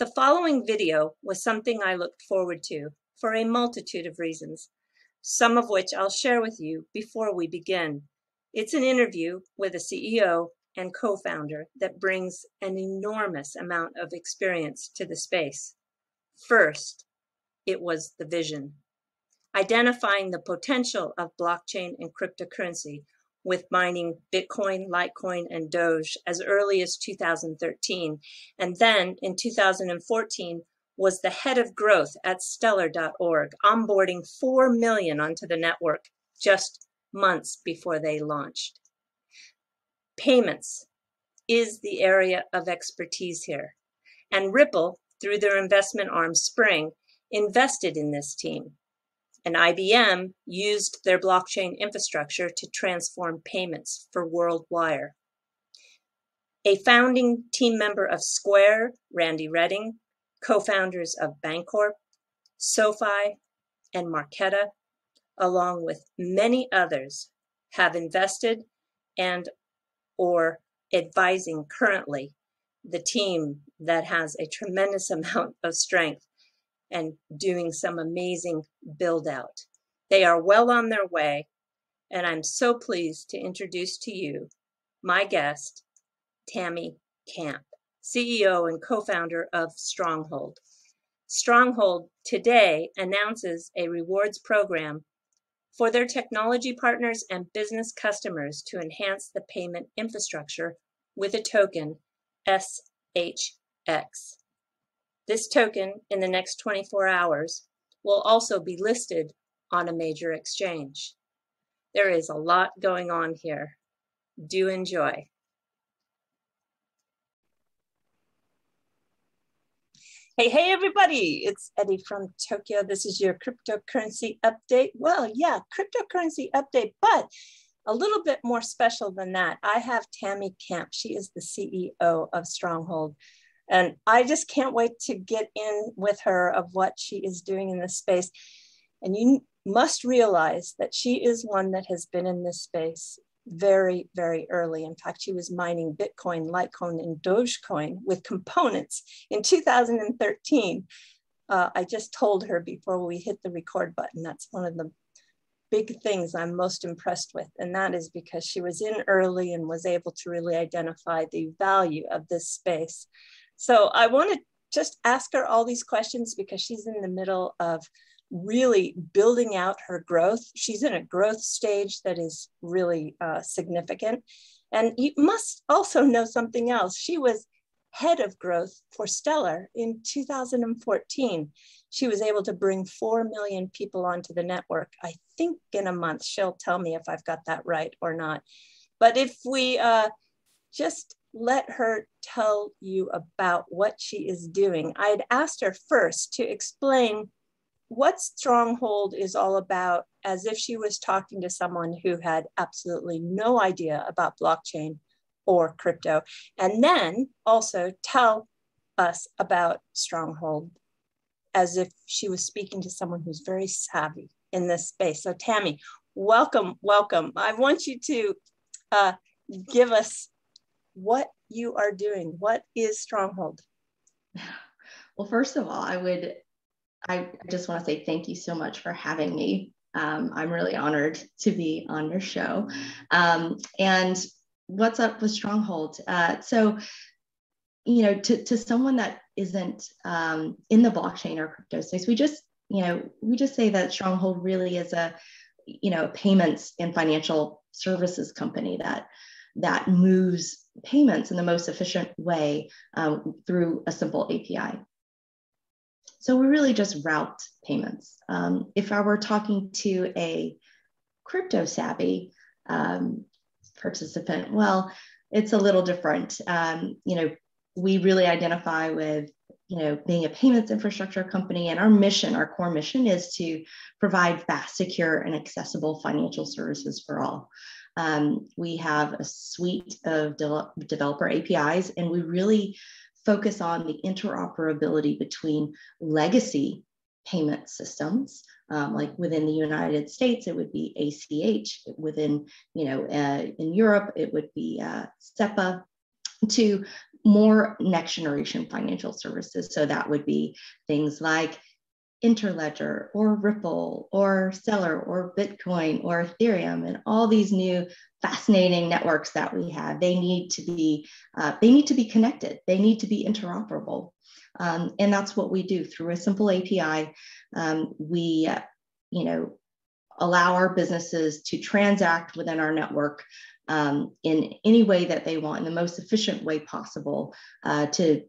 The following video was something I looked forward to for a multitude of reasons, some of which I'll share with you before we begin. It's an interview with a CEO and co-founder that brings an enormous amount of experience to the space. First, it was the vision. Identifying the potential of blockchain and cryptocurrency with mining Bitcoin, Litecoin, and Doge as early as 2013. And then in 2014 was the head of growth at stellar.org, onboarding 4 million onto the network just months before they launched. Payments is the area of expertise here. And Ripple, through their investment arm Xpring, invested in this team and IBM used their blockchain infrastructure to transform payments for WorldWire. A founding team member of Square, Randy Reddig, co-founders of Bancorp, SoFi, and Marqeta, along with many others, have invested and or advising currently the team that has a tremendous amount of strength and doing some amazing build out. They are well on their way, and I'm so pleased to introduce to you my guest, Tammy Camp, CEO and co founder of Stronghold. Stronghold today announces a rewards program for their technology partners and business customers to enhance the payment infrastructure with a token SHX. This token in the next 24 hours will also be listed on a major exchange. There is a lot going on here. Do enjoy. Hey, hey, everybody. It's Eri from Tokyo. This is your cryptocurrency update. Well, yeah, cryptocurrency update, but a little bit more special than that. I have Tammy Camp. She is the CEO of Stronghold. And I just can't wait to get in with her of what she is doing in this space. And you must realize that she is one that has been in this space very, very early. In fact, she was mining Bitcoin, Litecoin, and Dogecoin with components in 2013. Uh, I just told her before we hit the record button, that's one of the big things I'm most impressed with. And that is because she was in early and was able to really identify the value of this space. So I want to just ask her all these questions because she's in the middle of really building out her growth. She's in a growth stage that is really uh, significant. And you must also know something else. She was head of growth for Stellar in 2014. She was able to bring 4 million people onto the network, I think in a month. She'll tell me if I've got that right or not. But if we uh, just let her tell you about what she is doing. I had asked her first to explain what Stronghold is all about as if she was talking to someone who had absolutely no idea about blockchain or crypto. And then also tell us about Stronghold as if she was speaking to someone who's very savvy in this space. So, Tammy, welcome, welcome. I want you to uh, give us what you are doing. What is Stronghold? Well, first of all, I would, I just want to say thank you so much for having me. Um, I'm really honored to be on your show. Um, and what's up with Stronghold? Uh, so, you know, to, to someone that isn't um, in the blockchain or crypto space, we just, you know, we just say that Stronghold really is a, you know, payments and financial services company that that moves payments in the most efficient way um, through a simple API. So we really just route payments. Um, if I were talking to a crypto savvy um, participant, well, it's a little different. Um, you know, we really identify with you know being a payments infrastructure company and our mission our core mission is to provide fast secure and accessible financial services for all um, we have a suite of de- developer APIs, and we really focus on the interoperability between legacy payment systems. Um, like within the United States, it would be ACH. Within, you know, uh, in Europe, it would be uh, SEPA. To more next generation financial services. So that would be things like Interledger or Ripple or Stellar or Bitcoin or Ethereum and all these new fascinating networks that we have. They need to be uh, they need to be connected. They need to be interoperable, um, and that's what we do through a simple API. Um, we uh, you know allow our businesses to transact within our network um, in any way that they want in the most efficient way possible uh, to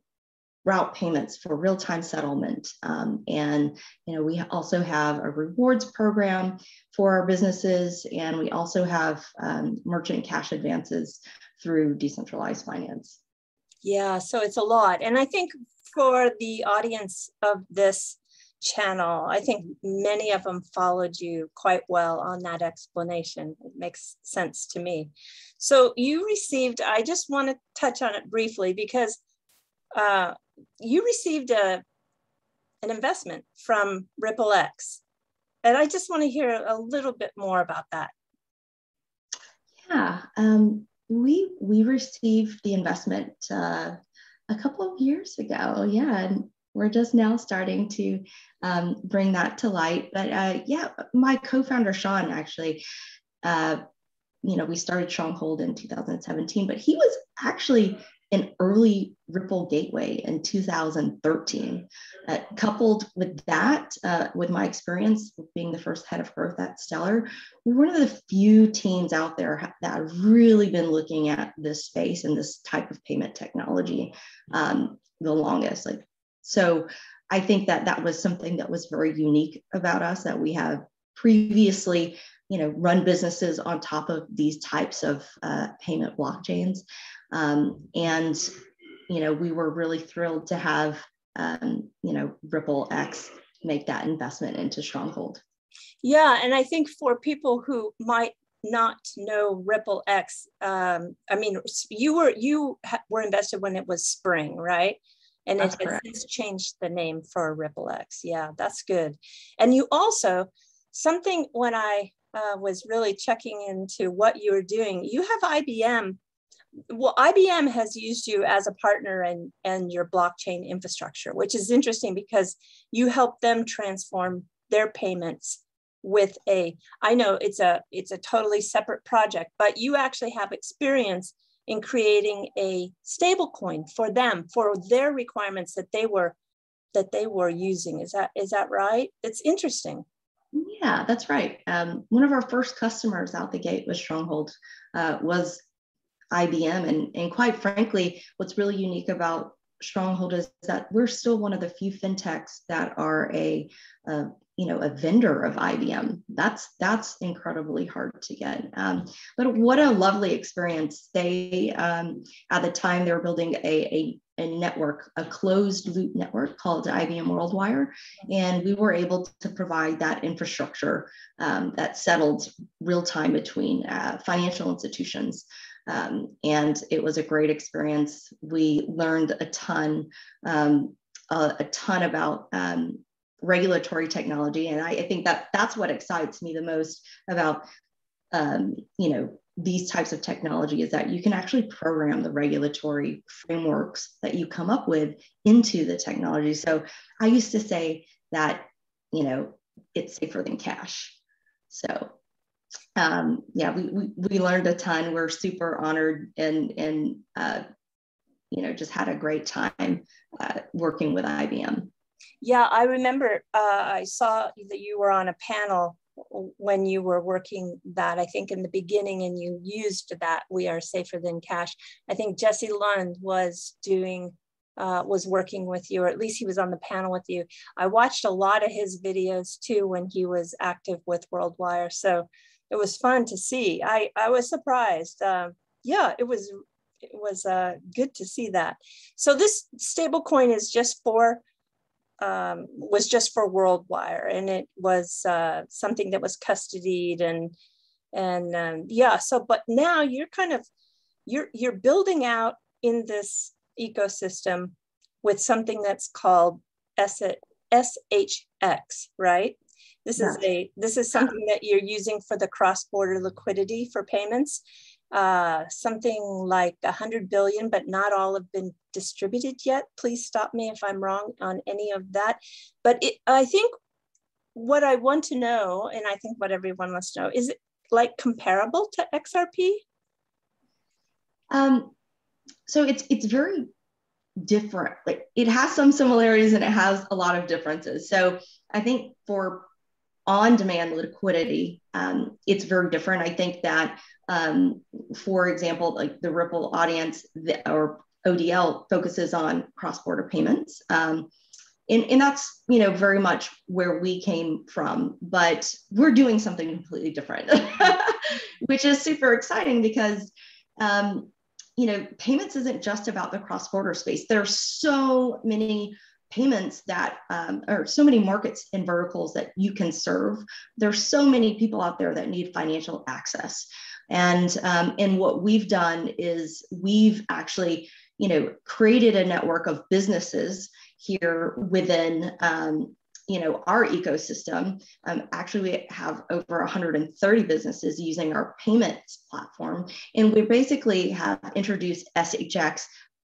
route payments for real-time settlement. Um, and you know, we also have a rewards program for our businesses, and we also have um, merchant cash advances through decentralized finance. Yeah, so it's a lot. And I think for the audience of this channel, I think many of them followed you quite well on that explanation. It makes sense to me. So you received, I just want to touch on it briefly because uh, you received a, an investment from RippleX. And I just want to hear a little bit more about that. Yeah, um, we we received the investment uh, a couple of years ago. Yeah, and we're just now starting to um, bring that to light. But uh, yeah, my co-founder Sean actually, uh, you know, we started Stronghold in 2017, but he was actually an early Ripple gateway in 2013. Uh, coupled with that, uh, with my experience being the first head of growth at Stellar, we're one of the few teams out there that have really been looking at this space and this type of payment technology um, the longest. Like, so I think that that was something that was very unique about us that we have previously you know run businesses on top of these types of uh, payment blockchains um, and, you know, we were really thrilled to have, um, you know, Ripple X make that investment into Stronghold. Yeah, and I think for people who might not know Ripple X, um, I mean, you were you were invested when it was Xpring, right? And that's it has changed the name for Ripple X. Yeah, that's good. And you also something when I uh, was really checking into what you were doing, you have IBM well, IBM has used you as a partner and and your blockchain infrastructure, which is interesting because you help them transform their payments with a. I know it's a it's a totally separate project, but you actually have experience in creating a stable coin for them for their requirements that they were that they were using. Is that is that right? It's interesting. Yeah, that's right. Um, one of our first customers out the gate with Stronghold uh, was IBM. And, and quite frankly, what's really unique about Stronghold is that we're still one of the few fintechs that are a, a you know a vendor of IBM. That's that's incredibly hard to get. Um, but what a lovely experience! They um, at the time they were building a, a a network, a closed loop network called IBM WorldWire. And we were able to provide that infrastructure um, that settled real time between uh, financial institutions um, and it was a great experience. We learned a ton, um, a, a, ton about um, regulatory technology, and I, I, think that that's what excites me the most about, um, you know, these types of technology is that you can actually program the regulatory frameworks that you come up with into the technology. So I used to say that, you know, it's safer than cash. So um, yeah, we, we, we learned a ton. We're super honored and, and uh, you know, just had a great time uh, working with IBM. Yeah, I remember uh, I saw that you were on a panel when you were working that, I think in the beginning, and you used that we are safer than cash. I think Jesse Lund was doing uh, was working with you, or at least he was on the panel with you. I watched a lot of his videos too when he was active with WorldWire. So it was fun to see. I, I was surprised. Uh, yeah, it was it was uh, good to see that. So this stable coin is just for um, was just for WorldWire, and it was uh, something that was custodied and and um, yeah. So, but now you're kind of you're you're building out in this ecosystem with something that's called SHX, right? This is a this is something that you're using for the cross-border liquidity for payments. uh, something like 100 billion, but not all have been distributed yet. Please stop me if I'm wrong on any of that. But it, I think what I want to know, and I think what everyone wants to know, is it like comparable to XRP? Um, so it's it's very different. Like it has some similarities and it has a lot of differences. So I think for on-demand liquidity, um, it's very different. I think that, um, for example, like the Ripple audience the, or ODL focuses on cross-border payments. Um, and, and that's you know very much where we came from but we're doing something completely different which is super exciting because um, you know payments isn't just about the cross-border space there's so many payments that um, or so many markets and verticals that you can serve. There's so many people out there that need financial access. And um, and what we've done is we've actually you know created a network of businesses here within um, you know our ecosystem. Um, actually we have over 130 businesses using our payments platform. And we basically have introduced shx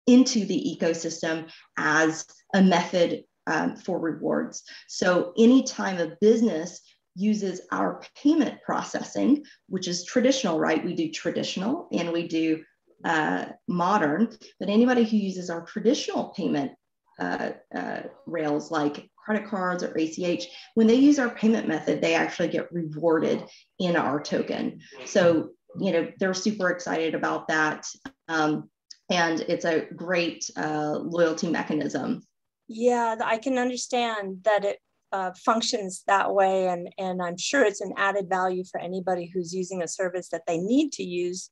into the ecosystem as a method um, for rewards so anytime a business uses our payment processing which is traditional right we do traditional and we do uh, modern but anybody who uses our traditional payment uh, uh, rails like credit cards or ACH, when they use our payment method, they actually get rewarded in our token. So, you know, they're super excited about that. Um, and it's a great uh, loyalty mechanism. Yeah, I can understand that it uh, functions that way. And, and I'm sure it's an added value for anybody who's using a service that they need to use,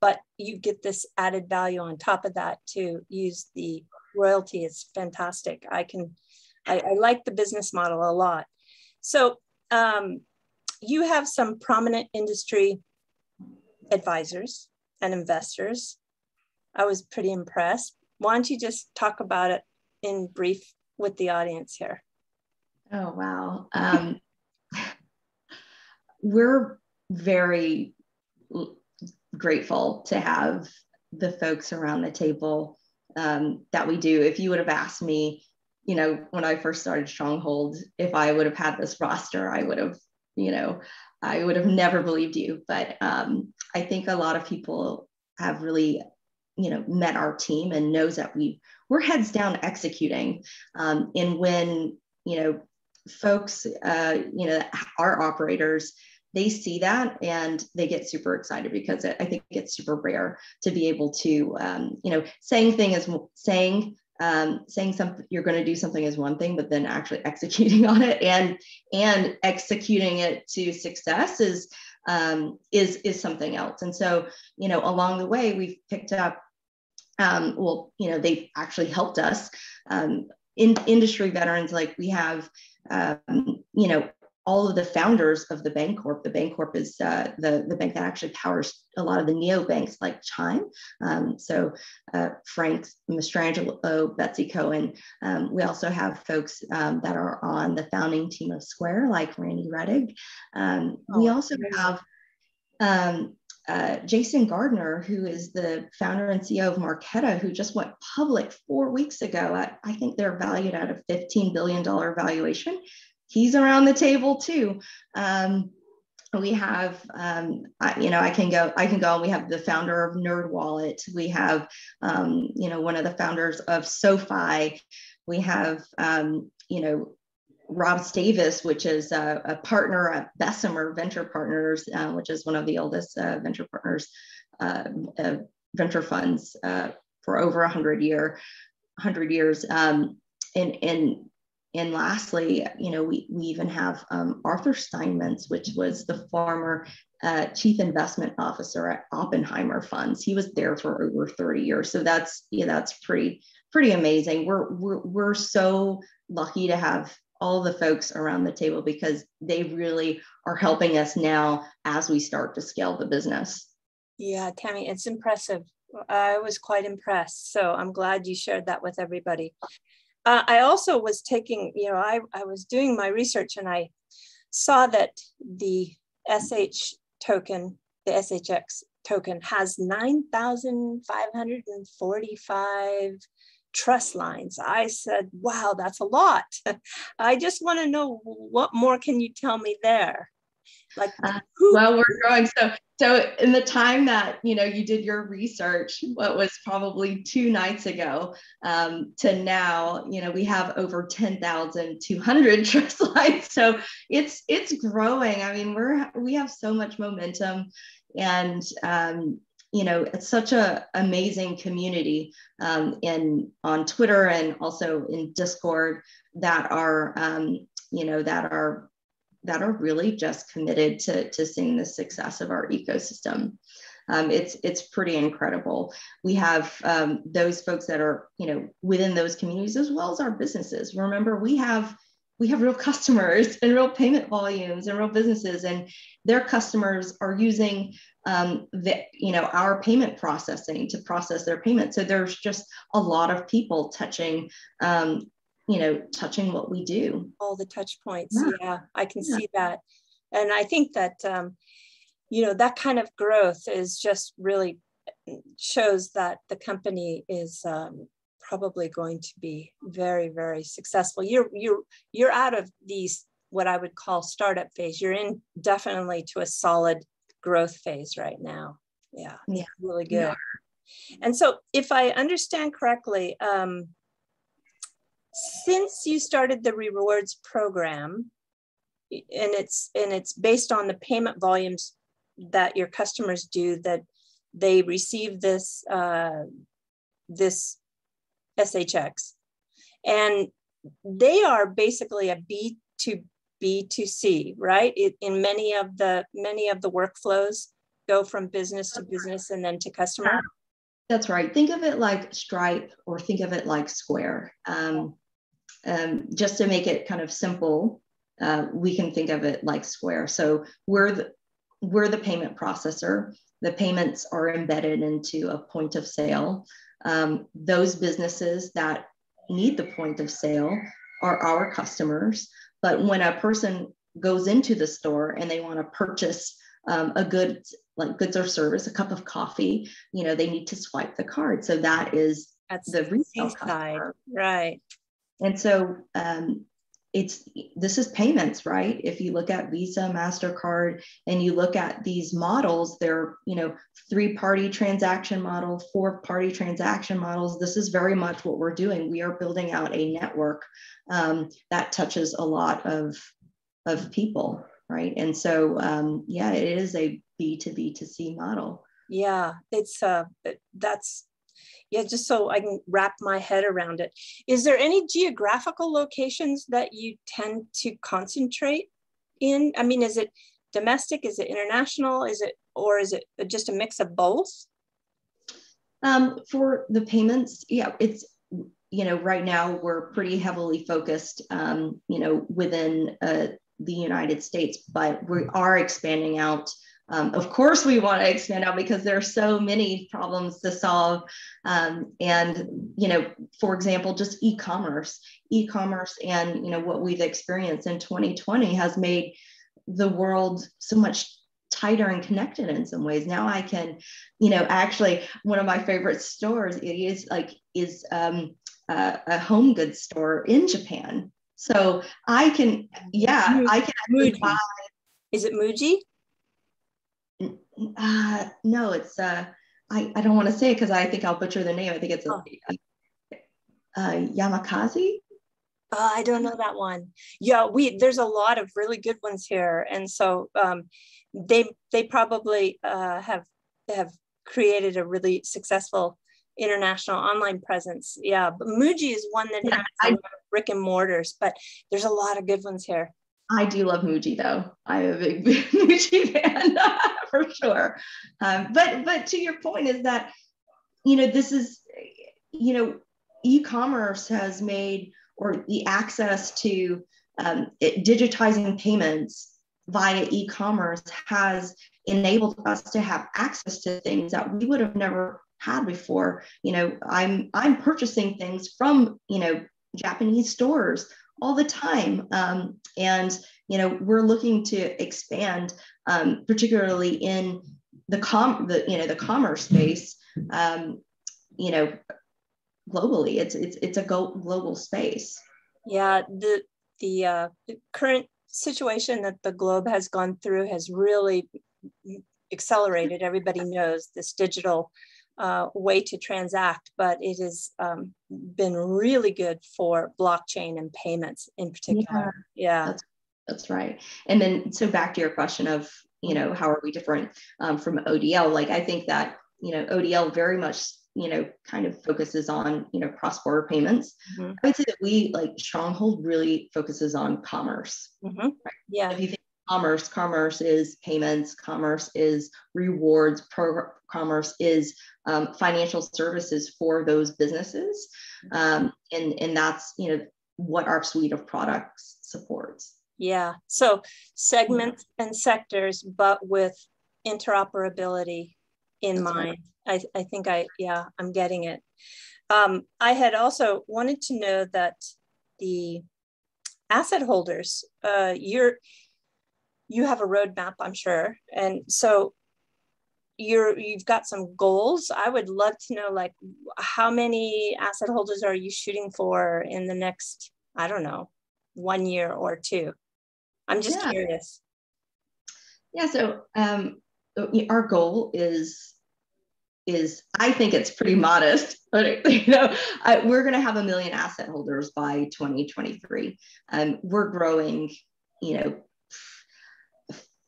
but you get this added value on top of that to use the royalty is fantastic. I can, I, I like the business model a lot. So um, you have some prominent industry advisors and investors. I was pretty impressed. Why don't you just talk about it in brief with the audience here? Oh, wow. Um, we're very grateful to have the folks around the table um, that we do. If you would have asked me, you know, when I first started Stronghold, if I would have had this roster, I would have, you know, I would have never believed you. But um, I think a lot of people have really, you know, met our team and knows that we we're heads down executing. Um, and when you know, folks, uh, you know, our operators they see that and they get super excited because I think it's super rare to be able to, um, you know, saying thing is saying um, saying something you're going to do something is one thing, but then actually executing on it and and executing it to success is um, is is something else. And so, you know, along the way, we've picked up. Um, well, you know, they've actually helped us. Um, in industry veterans, like we have, um, you know, all of the founders of the Bancorp. The Bancorp is uh, the, the bank that actually powers a lot of the neo banks like Chime. Um, so uh, Frank Mastrangelo, Betsy Cohen. Um, we also have folks um, that are on the founding team of Square, like Randy Reddig. Um, oh, we also have um, uh, Jason Gardner, who is the founder and CEO of Marqeta, who just went public four weeks ago. At, I think they're valued at a $15 billion valuation he's around the table too. Um, we have, um, I, you know, I can go, I can go. And we have the founder of NerdWallet. We have, um, you know, one of the founders of SoFi. We have, um, you know, Rob Stavis, which is a, a, partner at Bessemer Venture Partners, uh, which is one of the oldest uh, venture partners, uh, venture funds uh, for over 100 year, 100 years. Um, and, and and lastly, you know, we, we even have um, Arthur Steinmetz, which was the former uh, chief investment officer at Oppenheimer Funds. He was there for over 30 years. So that's, yeah, that's pretty, pretty amazing. We're, we're, we're so lucky to have all the folks around the table because they really are helping us now as we start to scale the business. Yeah, Tammy, it's impressive. I was quite impressed. So I'm glad you shared that with everybody. Uh, I also was taking, you know, I, I was doing my research and I saw that the SH token, the SHX token has 9,545 trust lines. I said, wow, that's a lot. I just want to know what more can you tell me there? Like, uh, well, we're growing. So, so in the time that you know you did your research, what was probably two nights ago, um, to now, you know, we have over ten thousand two hundred trust lines. So it's it's growing. I mean, we're we have so much momentum, and um, you know it's such a amazing community um, in on twitter and also in discord that are um, you know that are that are really just committed to, to seeing the success of our ecosystem. Um, it's it's pretty incredible. We have um, those folks that are you know within those communities as well as our businesses. Remember we have we have real customers and real payment volumes and real businesses and their customers are using um, the, you know our payment processing to process their payment. So there's just a lot of people touching um, you know touching what we do. All the touch points. Yeah, yeah i can yeah. see that. And i think that um, you know that kind of growth is just really shows that the company is um, probably going to be very very successful. You're you're you're out of these what i would call startup phase. You're in definitely to a solid growth phase right now. Yeah yeah. really good. Yeah. and so if i understand correctly um, since you started the rewards program and it's and it's based on the payment volumes that your customers do that they receive this uh, this SHX and they are basically a B to B to C, right? It, in many of the many of the workflows go from business to business and then to customer. That's right. Think of it like Stripe or think of it like Square. Um, um, just to make it kind of simple, uh, we can think of it like Square. So we're the, we're the payment processor. The payments are embedded into a point of sale. Um, those businesses that need the point of sale are our customers. But when a person goes into the store and they want to purchase um, a good like goods or service, a cup of coffee, you know, they need to swipe the card. So that is That's the retail side, right? And so um, it's this is payments, right? If you look at Visa, Mastercard, and you look at these models, they're you know three-party transaction model, four-party transaction models. This is very much what we're doing. We are building out a network um, that touches a lot of of people, right? And so um, yeah, it is a B to B to C model. Yeah, it's uh, that's yeah, just so I can wrap my head around it. Is there any geographical locations that you tend to concentrate in? I mean, is it domestic? Is it international? Is it, or is it just a mix of both? Um, for the payments, yeah, it's, you know, right now we're pretty heavily focused, um, you know, within uh, the United States, but we are expanding out um, of course, we want to expand out because there are so many problems to solve. Um, and, you know, for example, just e-commerce, e-commerce and, you know, what we've experienced in 2020 has made the world so much tighter and connected in some ways. Now I can, you know, actually one of my favorite stores it is like is um, a, a home goods store in Japan. So I can, yeah, I can buy. Is it Muji? Uh, no, it's uh, I, I don't want to say it because I think I'll butcher the name. I think it's oh. uh, Yamakaze. Uh, I don't know that one. Yeah, we there's a lot of really good ones here, and so um, they they probably uh, have have created a really successful international online presence. Yeah, but Muji is one that yeah, has I, brick and mortars, but there's a lot of good ones here. I do love Muji though. I'm a big, Muji fan for sure. Um, but but to your point is that you know this is you know e-commerce has made or the access to um, it, digitizing payments via e-commerce has enabled us to have access to things that we would have never had before. You know, I'm I'm purchasing things from you know Japanese stores all the time. Um, and, you know, we're looking to expand, um, particularly in the com the you know the commerce space um, you know globally. It's it's it's a go- global space. Yeah the the, uh, the current situation that the globe has gone through has really accelerated. Everybody knows this digital uh, way to transact, but it has um, been really good for blockchain and payments in particular. Yeah, yeah. That's, that's, right. And then, so back to your question of, you know, how are we different um, from ODL? Like, I think that, you know, ODL very much, you know, kind of focuses on, you know, cross border payments. Mm-hmm. I would say that we, like, Stronghold really focuses on commerce. Mm-hmm. Right? Yeah. If you think commerce, commerce is payments, commerce is rewards, pro- commerce is um, financial services for those businesses. Um, and, and that's, you know, what our suite of products supports. Yeah. So segments yeah. and sectors, but with interoperability in that's mind. Right. I, I think I, yeah, I'm getting it. Um, I had also wanted to know that the asset holders, uh, you're, you have a roadmap, I'm sure. And so you're you've got some goals. I would love to know like how many asset holders are you shooting for in the next i don't know one year or two? I'm just yeah. curious. Yeah so um, our goal is is i think it's pretty modest but you know I, we're going to have a million asset holders by 2023 um, we're growing you know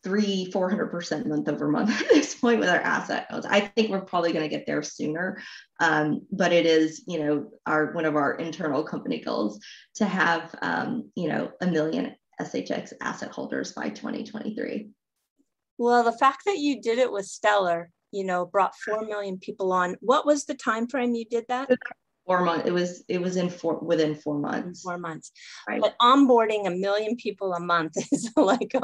three, 400% month over month point with our asset goals. I think we're probably going to get there sooner. Um, but it is, you know, our, one of our internal company goals to have, um, you know, a million SHX asset holders by 2023. Well, the fact that you did it with Stellar, you know, brought 4 million people on. What was the time frame you did that? Four months. It was it was in four within four months. Four months. Right. But onboarding a million people a month is like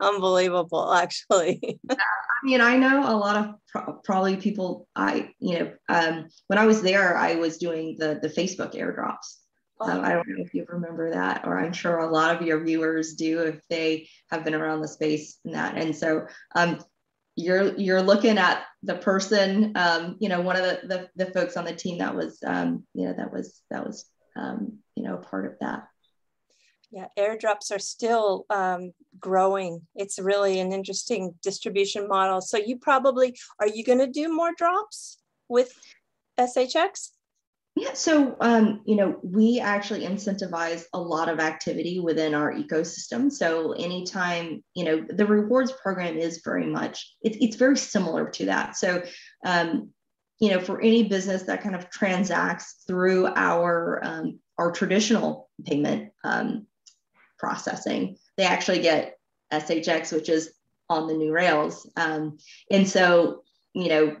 unbelievable, actually. yeah, I mean, I know a lot of pro- probably people. I you know um, when I was there, I was doing the the Facebook airdrops. Um, I don't know if you remember that, or I'm sure a lot of your viewers do if they have been around the space and that. And so um, you're you're looking at the person um, you know one of the, the, the folks on the team that was um, you know that was that was um, you know part of that. Yeah airdrops are still um, growing. It's really an interesting distribution model. So you probably are you going to do more drops with shx yeah, so um, you know, we actually incentivize a lot of activity within our ecosystem. So anytime, you know, the rewards program is very much it's it's very similar to that. So um, you know, for any business that kind of transacts through our um, our traditional payment um, processing, they actually get SHX, which is on the new rails. Um, and so, you know,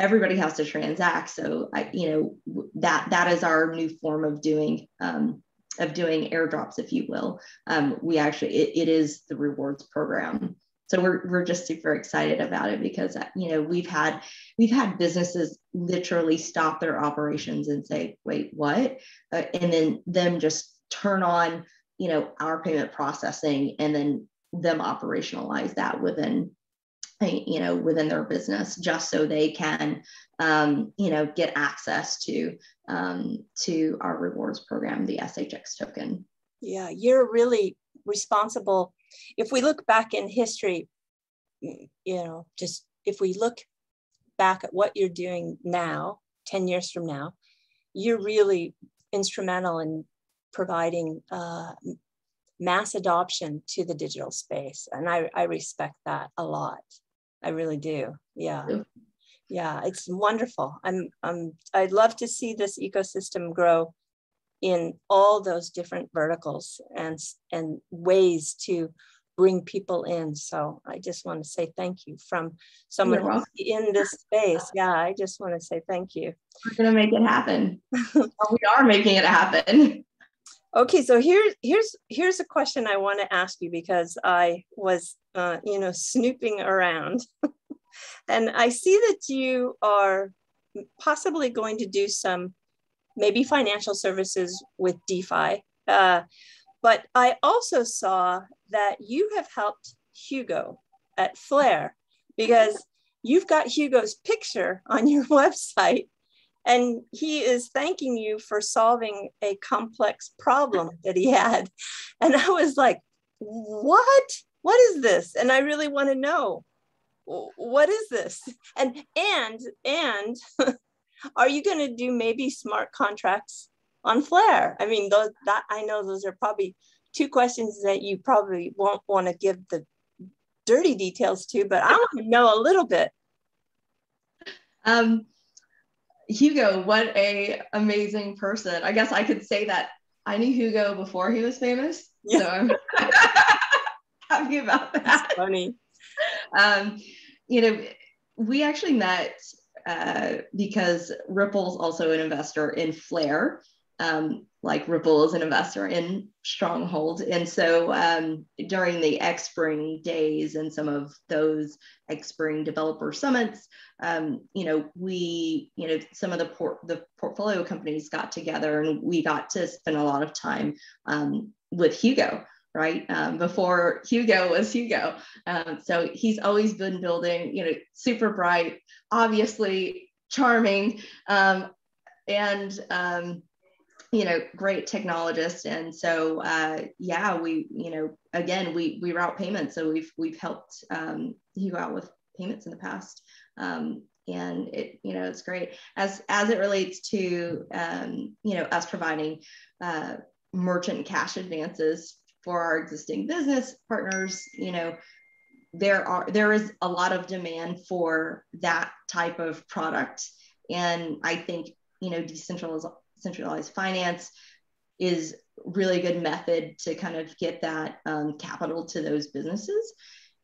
everybody has to transact. So I, you know, that that is our new form of doing um, of doing airdrops, if you will. Um, we actually it, it is the rewards program. So we're we're just super excited about it because you know we've had we've had businesses literally stop their operations and say, wait, what? Uh, and then them just turn on you know our payment processing and then them operationalize that within you know within their business just so they can um, you know get access to um, to our rewards program the shx token. Yeah you're really responsible. If we look back in history you know just if we look back at what you're doing now 10 years from now you're really instrumental in providing uh, mass adoption to the digital space and I, I respect that a lot I really do. Yeah. Yeah, it's wonderful. I'm, I'm, I'd love to see this ecosystem grow in all those different verticals and, and ways to bring people in. So I just want to say thank you from someone in this space. Yeah, I just want to say thank you. We're going to make it happen. we are making it happen. Okay, so here's here's here's a question I want to ask you because I was uh, you know snooping around, and I see that you are possibly going to do some maybe financial services with DeFi, uh, but I also saw that you have helped Hugo at Flare because you've got Hugo's picture on your website and he is thanking you for solving a complex problem that he had. And I was like, what? What is this? And I really want to know what is this? And and and are you going to do maybe smart contracts on Flare? I mean, those that I know those are probably two questions that you probably won't want to give the dirty details to, but I want to know a little bit. Um, Hugo, what a amazing person. I guess I could say that I knew Hugo before he was famous. Yeah. So I'm happy about that. That's funny. Um, you know, we actually met uh, because Ripple's also an investor in Flare. Um, like Ripple is an investor in Stronghold. And so um, during the X-Spring days and some of those X-Spring developer summits, um, you know, we, you know, some of the, port- the portfolio companies got together and we got to spend a lot of time um, with Hugo right? Um, before Hugo was Hugo. Um, so he's always been building, you know, super bright, obviously charming, um, and, um, you know, great technologist. And so, uh, yeah, we, you know, again, we, we route payments. So we've, we've helped um, Hugo out with payments in the past. Um, and it, you know, it's great as, as it relates to, um, you know, us providing uh, merchant cash advances for our existing business partners, you know, there are there is a lot of demand for that type of product. And I think, you know, decentralized centralized finance is really a good method to kind of get that um, capital to those businesses.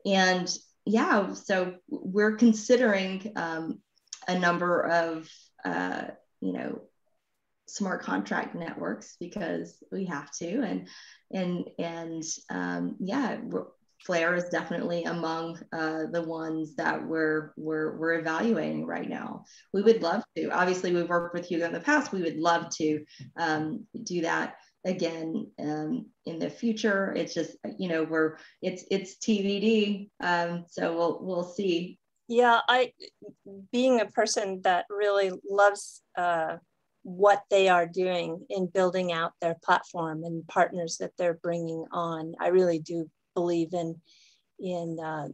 And yeah, so we're considering um, a number of, uh, you know, smart contract networks because we have to and and and um, yeah flare is definitely among uh, the ones that we're, we're we're evaluating right now. We would love to. Obviously we've worked with hugo in the past. We would love to um, do that again um, in the future. It's just you know we're it's it's tbd um, so we'll we'll see. Yeah i being a person that really loves uh, what they are doing in building out their platform and partners that they're bringing on. I really do believe in, in uh,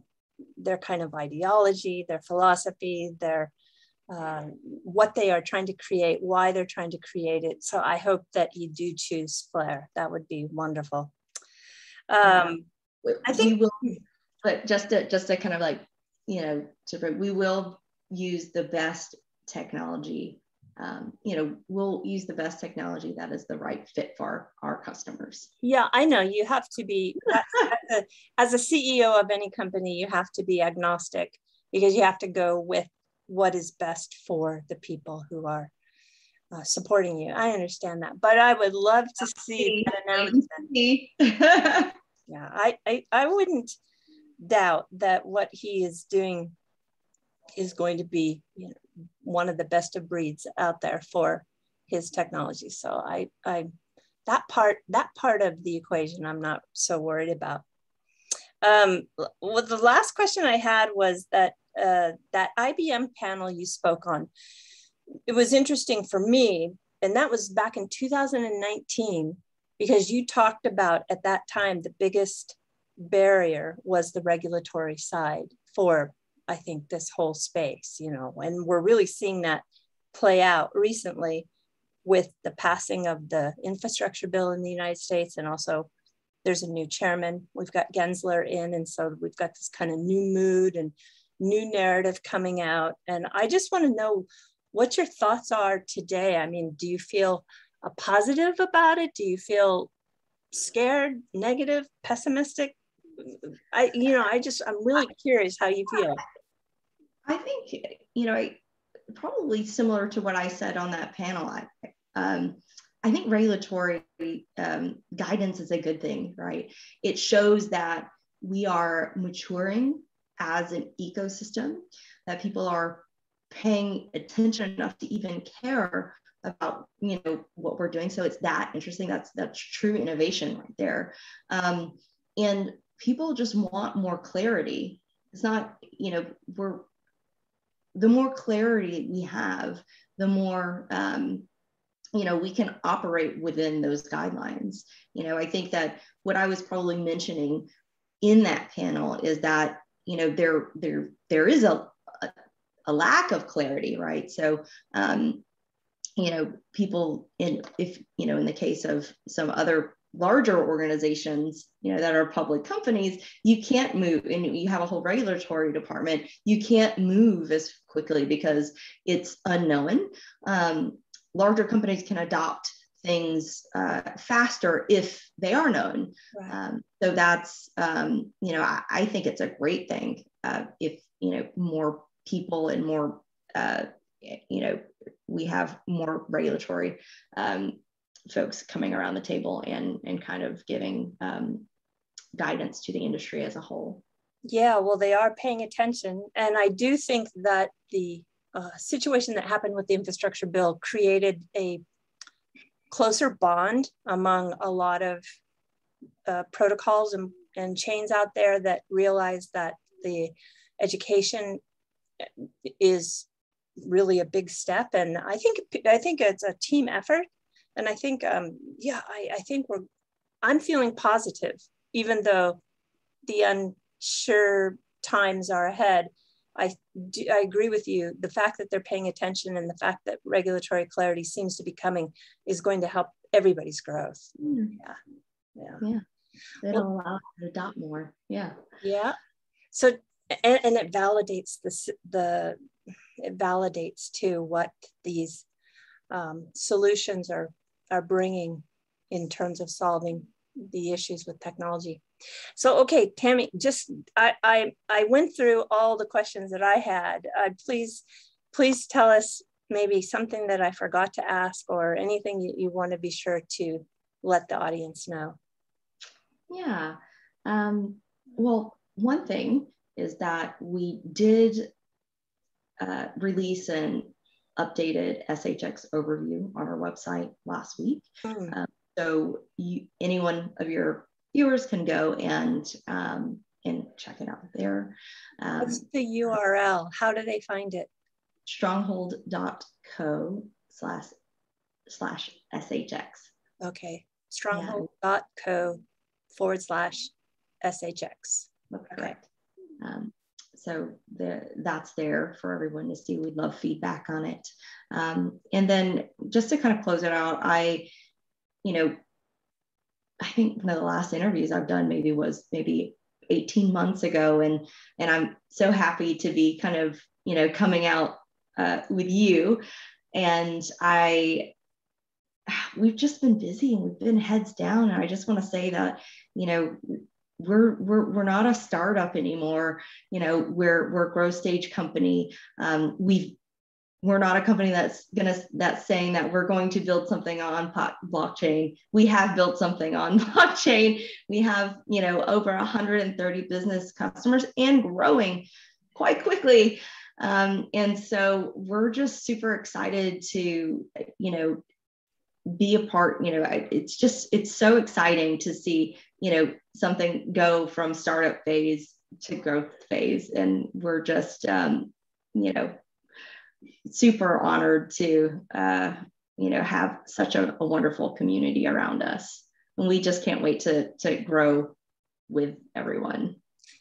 their kind of ideology, their philosophy, their um, what they are trying to create, why they're trying to create it. So I hope that you do choose Flare. That would be wonderful. Um, I think we will, but just to just to kind of like you know, to we will use the best technology um, you know, we'll use the best technology that is the right fit for our customers. Yeah, I know you have to be, as, a, as a CEO of any company, you have to be agnostic because you have to go with what is best for the people who are uh, supporting you. I understand that, but I would love to see that announcement. yeah, I, I, I wouldn't doubt that what he is doing is going to be you know, one of the best of breeds out there for his technology. So I, I that part that part of the equation I'm not so worried about. Um, well, the last question I had was that uh, that IBM panel you spoke on. It was interesting for me, and that was back in 2019 because you talked about at that time the biggest barrier was the regulatory side for I think, this whole space, you know, and we're really seeing that play out recently with the passing of the infrastructure bill in the United States. And also there's a new chairman. We've got Gensler in. And so we've got this kind of new mood and new narrative coming out. And I just want to know what your thoughts are today. I mean, do you feel a positive about it? Do you feel scared, negative, pessimistic? I, you know, I just, I'm really curious how you feel. I think, you know, probably similar to what I said on that panel. I, um, I think regulatory um, guidance is a good thing, right? It shows that we are maturing as an ecosystem, that people are paying attention enough to even care about you know what we're doing so it's that interesting that's that's true innovation right there um, and people just want more clarity it's not, you know, we're, the more clarity we have, the more, um, you know, we can operate within those guidelines. You know, I think that what I was probably mentioning in that panel is that, you know, there, there, there is a, a, lack of clarity, right? So, um, you know, people in, if, you know, in the case of some other larger organizations, you know, that are public companies, you can't move and you have a whole regulatory department, you can't move as quickly because it's unknown. Um, larger companies can adopt things uh, faster if they are known. Right. Um, so that's, um, you know, I, I, think it's a great thing uh, if, you know, more people and more, uh, you know, we have more regulatory um, folks coming around the table and and kind of giving um, guidance to the industry as a whole. Yeah, well, they are paying attention, and I do think that the uh, situation that happened with the infrastructure bill created a closer bond among a lot of uh, protocols and, and chains out there that realize that the education is really a big step and i think i think it's a team effort and I think, um, yeah, I, I think we're, I'm feeling positive, even though the unsure times are ahead. I, do, I agree with you. The fact that they're paying attention and the fact that regulatory clarity seems to be coming is going to help everybody's growth. Mm. Yeah. Yeah. Yeah. It'll well, allow us to adopt more. Yeah. Yeah. So, and, and it validates the, the, it validates too what these um, solutions are are bringing in terms of solving the issues with technology. So, okay, Tammy, just I, I, I went through all the questions that I had. Uh, please, please tell us maybe something that I forgot to ask or anything you, you want to be sure to let the audience know. Yeah. Um, well, one thing is that we did uh, release an updated SHX overview on our website last week. Mm. Um, so you, anyone of your viewers can go and um, and check it out there. Um, What's the URL? How do they find it? Stronghold.co slash slash SHX. Okay. Stronghold.co forward slash SHX. That's correct. Um, so the, that's there for everyone to see. We'd love feedback on it. Um, and then just to kind of close it out, I, you know, I think one of the last interviews I've done maybe was maybe 18 months ago, and and I'm so happy to be kind of you know coming out uh, with you, and I we've just been busy and we've been heads down, and I just want to say that you know we're we're we're not a startup anymore. You know, we're we're a growth stage company. Um, we've we're not a company that's gonna that's saying that we're going to build something on blockchain. We have built something on blockchain. We have you know over 130 business customers and growing quite quickly. Um, and so we're just super excited to you know be a part you know it's just it's so exciting to see you know something go from startup phase to growth phase. And we're just um, you know super honored to uh, you know have such a, a wonderful community around us. And we just can't wait to to grow with everyone.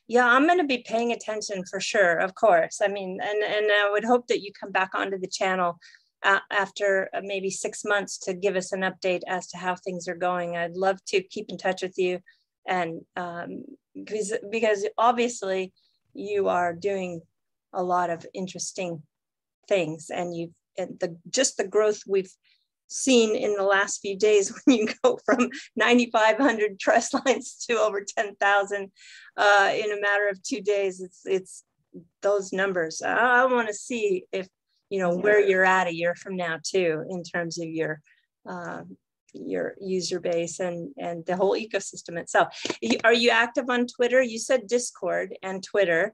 Yeah i'm going to be paying attention for sure of course. I mean and and i would hope that you come back onto the channel after uh, maybe six months to give us an update as to how things are going. I'd love to keep in touch with you and um, because, because obviously you are doing a lot of interesting things and you've and the just the growth we've seen in the last few days when you go from 9,500 trust lines to over 10,000 uh, in a matter of two days. It's it's those numbers. I, I want to see if you know where you're at a year from now too in terms of your uh, your user base and and the whole ecosystem itself are you active on twitter you said discord and twitter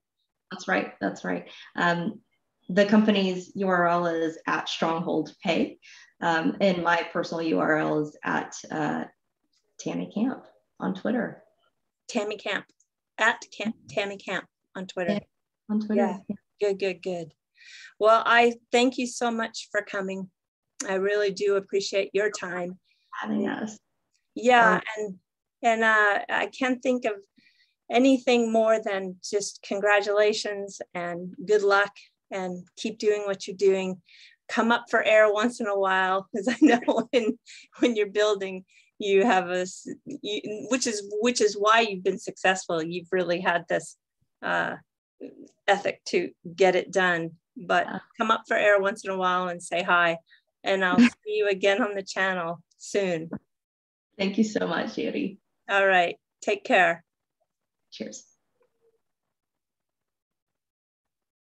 that's right that's right um, the company's url is at stronghold pay um, and my personal url is at uh, tammy camp on twitter tammy camp at camp, tammy camp on Twitter. Yeah, on Twitter. Yeah. Good, good, good. Well, I thank you so much for coming. I really do appreciate your time. Having us. Yeah, and and uh, I can't think of anything more than just congratulations and good luck and keep doing what you're doing. Come up for air once in a while because I know when when you're building you have a you, which is which is why you've been successful. You've really had this uh, ethic to get it done. But come up for air once in a while and say hi, and I'll see you again on the channel soon. Thank you so much, Judy. All right. Take care. Cheers.